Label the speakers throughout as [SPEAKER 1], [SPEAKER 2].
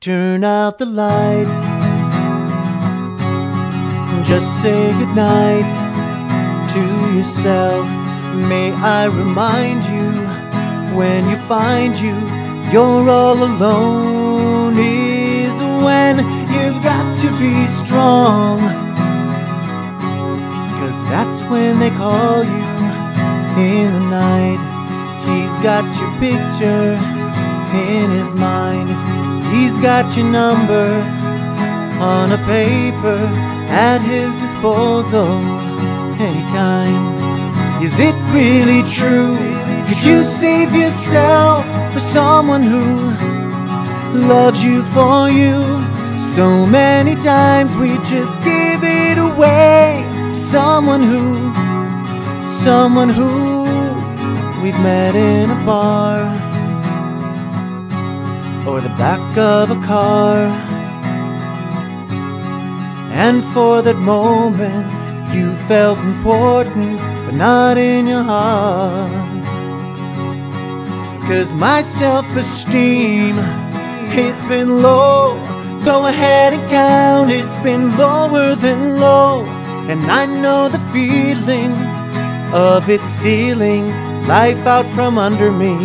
[SPEAKER 1] Turn out the light. Just say goodnight to yourself. May I remind you when you find you, you're all alone. Is when you've got to be strong. Cause that's when they call you in the night. He's got your picture in his mind. Got your number on a paper at his disposal anytime. Is it really true? Could you save yourself for someone who loves you for you? So many times we just give it away to someone who, someone who we've met in a bar or the back of a car. And for that moment, you felt important, but not in your heart. Cause my self esteem, it's been low. Go ahead and count, it's been lower than low. And I know the feeling of it stealing life out from under me.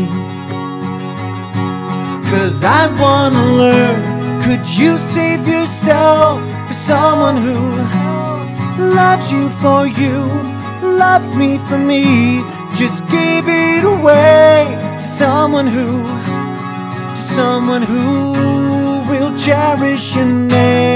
[SPEAKER 1] Cause I wanna learn, could you save yourself for someone who loves you for you, loves me for me? Just give it away to someone who, to someone who will cherish your name.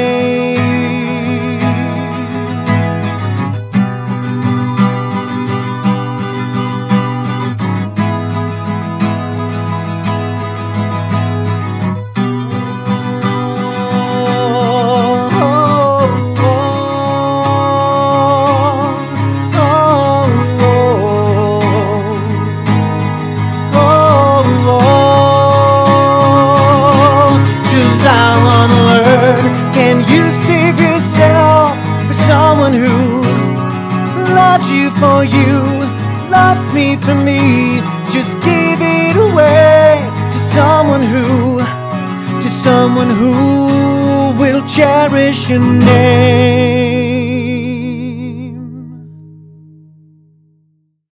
[SPEAKER 1] Who loves you for you, loves me for me? Just give it away to someone who, to someone who will cherish your name.